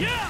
Yeah!